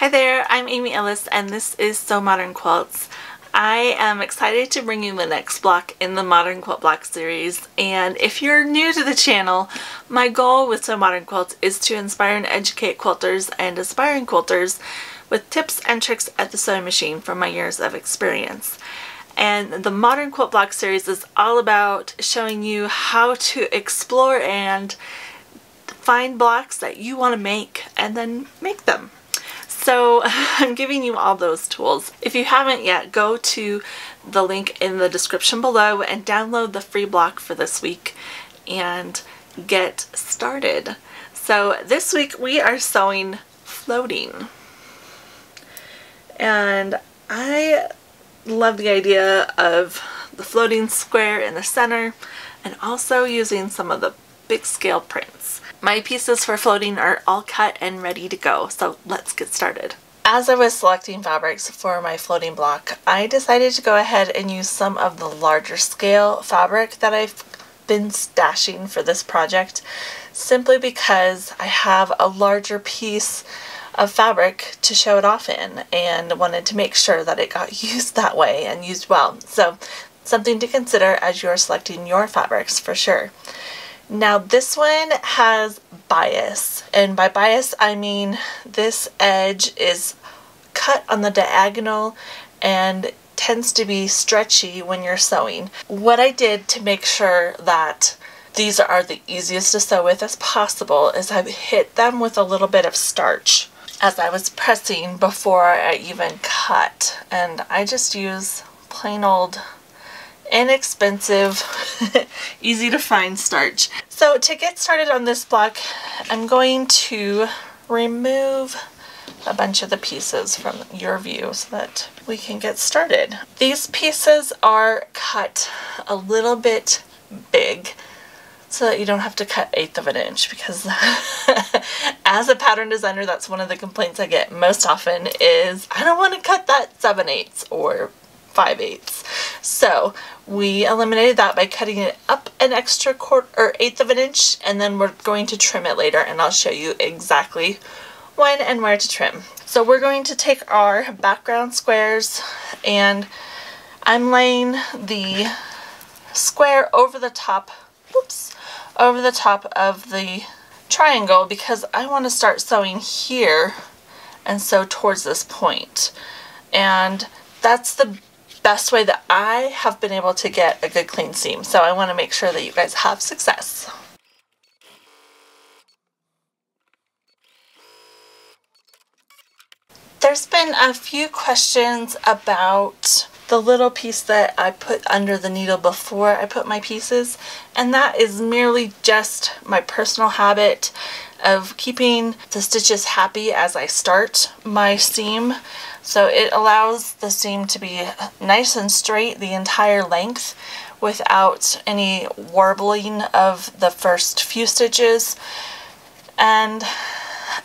Hi there, I'm Amy Ellis and this is Sew Modern Quilts. I am excited to bring you the next block in the Modern Quilt Block series and if you're new to the channel, my goal with Sew Modern Quilts is to inspire and educate quilters and aspiring quilters with tips and tricks at the sewing machine from my years of experience. And the Modern Quilt Block series is all about showing you how to explore and find blocks that you want to make and then make them. So I'm giving you all those tools. If you haven't yet, go to the link in the description below and download the free block for this week and get started. So this week we are sewing floating. And I love the idea of the floating square in the center and also using some of the big scale prints. My pieces for floating are all cut and ready to go, so let's get started. As I was selecting fabrics for my floating block, I decided to go ahead and use some of the larger scale fabric that I've been stashing for this project simply because I have a larger piece of fabric to show it off in and wanted to make sure that it got used that way and used well. So something to consider as you're selecting your fabrics for sure. Now this one has bias and by bias I mean this edge is cut on the diagonal and tends to be stretchy when you're sewing. What I did to make sure that these are the easiest to sew with as possible is I've hit them with a little bit of starch as I was pressing before I even cut and I just use plain old inexpensive, easy to find starch. So to get started on this block, I'm going to remove a bunch of the pieces from your view so that we can get started. These pieces are cut a little bit big so that you don't have to cut eighth of an inch because as a pattern designer that's one of the complaints I get most often is I don't want to cut that 7 eighths or 5 eighths. So we eliminated that by cutting it up an extra quarter or eighth of an inch and then we're going to trim it later and I'll show you exactly when and where to trim. So we're going to take our background squares and I'm laying the square over the top, oops, over the top of the triangle because I want to start sewing here and sew towards this point. And that's the best way that I have been able to get a good clean seam. So I want to make sure that you guys have success. There's been a few questions about the little piece that I put under the needle before I put my pieces and that is merely just my personal habit of keeping the stitches happy as I start my seam so it allows the seam to be nice and straight the entire length without any warbling of the first few stitches. And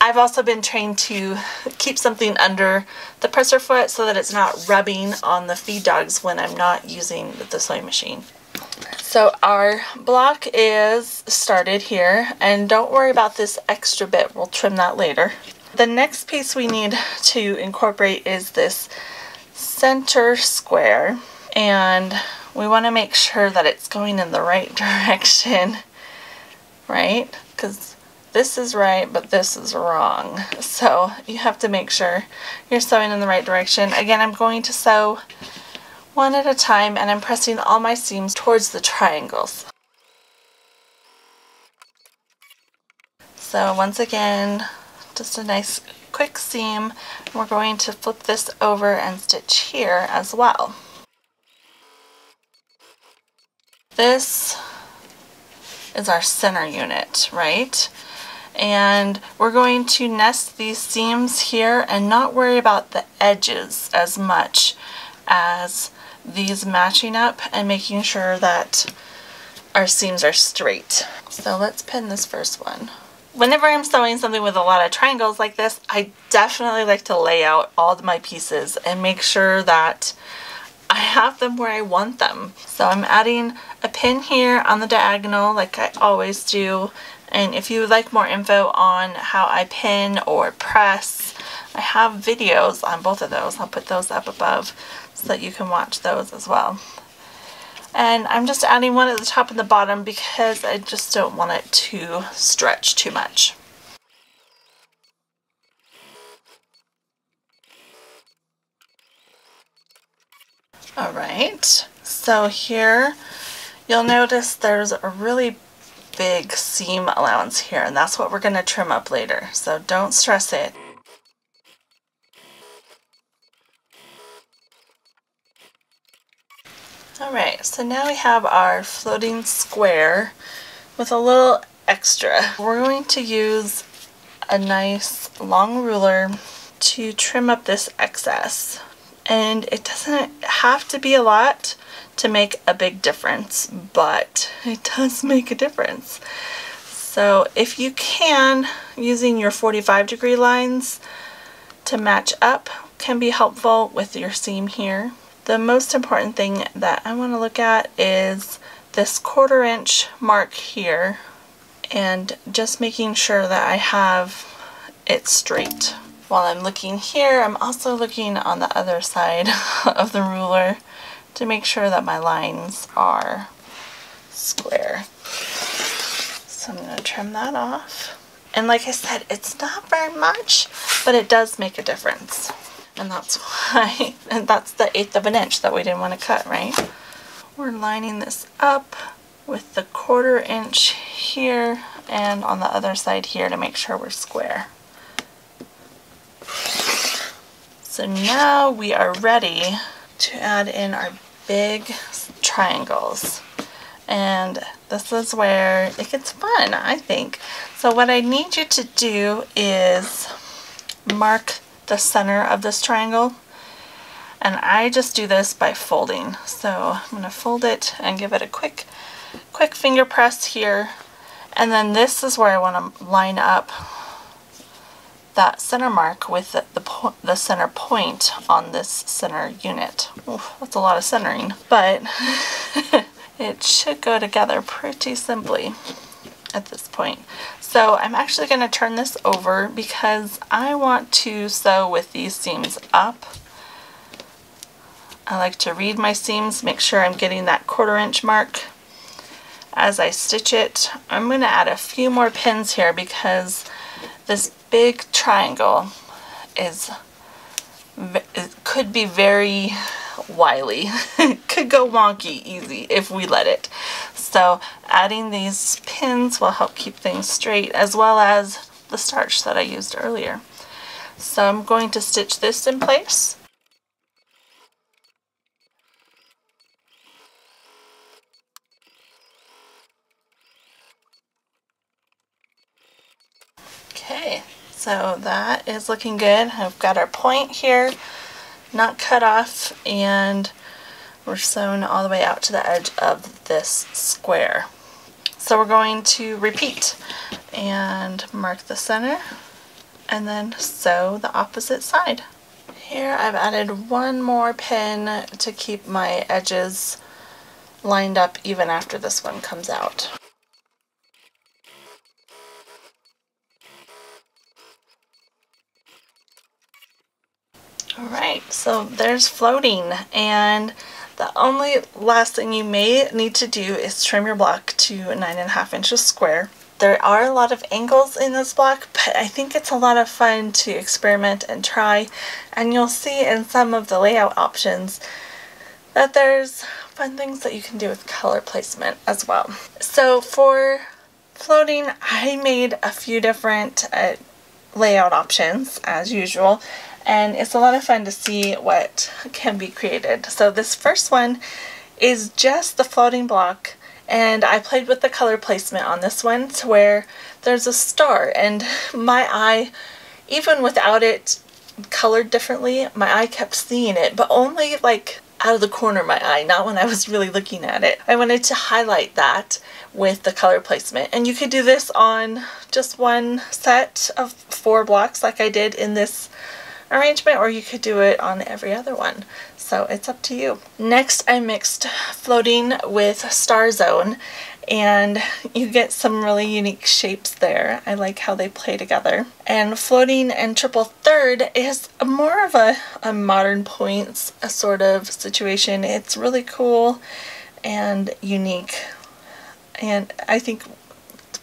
I've also been trained to keep something under the presser foot so that it's not rubbing on the feed dogs when I'm not using the sewing machine. So our block is started here and don't worry about this extra bit, we'll trim that later. The next piece we need to incorporate is this center square and we want to make sure that it's going in the right direction, right? Because this is right, but this is wrong. So you have to make sure you're sewing in the right direction. Again, I'm going to sew one at a time and I'm pressing all my seams towards the triangles. So once again, just a nice quick seam. We're going to flip this over and stitch here as well. This is our center unit, right? And we're going to nest these seams here and not worry about the edges as much as these matching up and making sure that our seams are straight. So let's pin this first one whenever I'm sewing something with a lot of triangles like this, I definitely like to lay out all my pieces and make sure that I have them where I want them. So I'm adding a pin here on the diagonal like I always do. And if you would like more info on how I pin or press I have videos on both of those. I'll put those up above so that you can watch those as well. And I'm just adding one at the top and the bottom because I just don't want it to stretch too much. All right, so here you'll notice there's a really big seam allowance here and that's what we're going to trim up later. So don't stress it. Alright, so now we have our floating square with a little extra. We're going to use a nice long ruler to trim up this excess. And it doesn't have to be a lot to make a big difference, but it does make a difference. So if you can, using your 45 degree lines to match up can be helpful with your seam here. The most important thing that I want to look at is this quarter inch mark here and just making sure that I have it straight. While I'm looking here, I'm also looking on the other side of the ruler to make sure that my lines are square. So I'm going to trim that off. And like I said, it's not very much, but it does make a difference. And that's why, and that's the eighth of an inch that we didn't want to cut, right? We're lining this up with the quarter inch here and on the other side here to make sure we're square. So now we are ready to add in our big triangles. And this is where it gets fun, I think. So what I need you to do is mark the center of this triangle. And I just do this by folding. So I'm going to fold it and give it a quick, quick finger press here. And then this is where I want to line up that center mark with the, the, the center point on this center unit. Oof, that's a lot of centering, but it should go together pretty simply at this point. So I'm actually going to turn this over because I want to sew with these seams up. I like to read my seams, make sure I'm getting that quarter inch mark as I stitch it. I'm going to add a few more pins here because this big triangle is could be very wily. could go wonky easy if we let it. So adding these pins will help keep things straight as well as the starch that I used earlier. So I'm going to stitch this in place. So that is looking good. I've got our point here, not cut off, and we're sewn all the way out to the edge of this square. So we're going to repeat and mark the center and then sew the opposite side. Here I've added one more pin to keep my edges lined up even after this one comes out. Alright, so there's floating and the only last thing you may need to do is trim your block to nine and a half inches square. There are a lot of angles in this block, but I think it's a lot of fun to experiment and try. And you'll see in some of the layout options that there's fun things that you can do with color placement as well. So for floating, I made a few different uh, layout options as usual and it's a lot of fun to see what can be created. So this first one is just the floating block and I played with the color placement on this one to where there's a star and my eye, even without it colored differently, my eye kept seeing it, but only like out of the corner of my eye, not when I was really looking at it. I wanted to highlight that with the color placement. And you could do this on just one set of four blocks like I did in this arrangement or you could do it on every other one. So it's up to you. Next I mixed floating with Star Zone and you get some really unique shapes there. I like how they play together. And floating and triple third is more of a, a modern points a sort of situation. It's really cool and unique and I think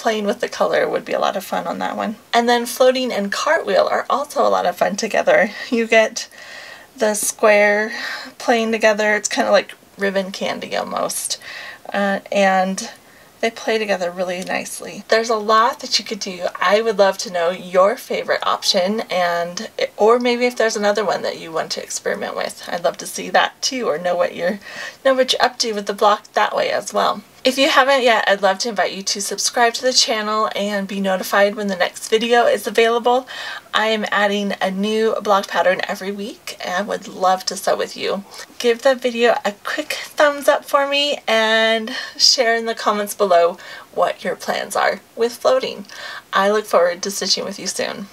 playing with the color would be a lot of fun on that one. And then floating and cartwheel are also a lot of fun together. You get the square playing together. It's kind of like ribbon candy almost. Uh, and they play together really nicely. There's a lot that you could do. I would love to know your favorite option and or maybe if there's another one that you want to experiment with. I'd love to see that too or know what you're know what you're up to with the block that way as well. If you haven't yet, I'd love to invite you to subscribe to the channel and be notified when the next video is available. I am adding a new block pattern every week and would love to sew with you. Give the video a quick thumbs up for me and share in the comments below what your plans are with floating. I look forward to stitching with you soon.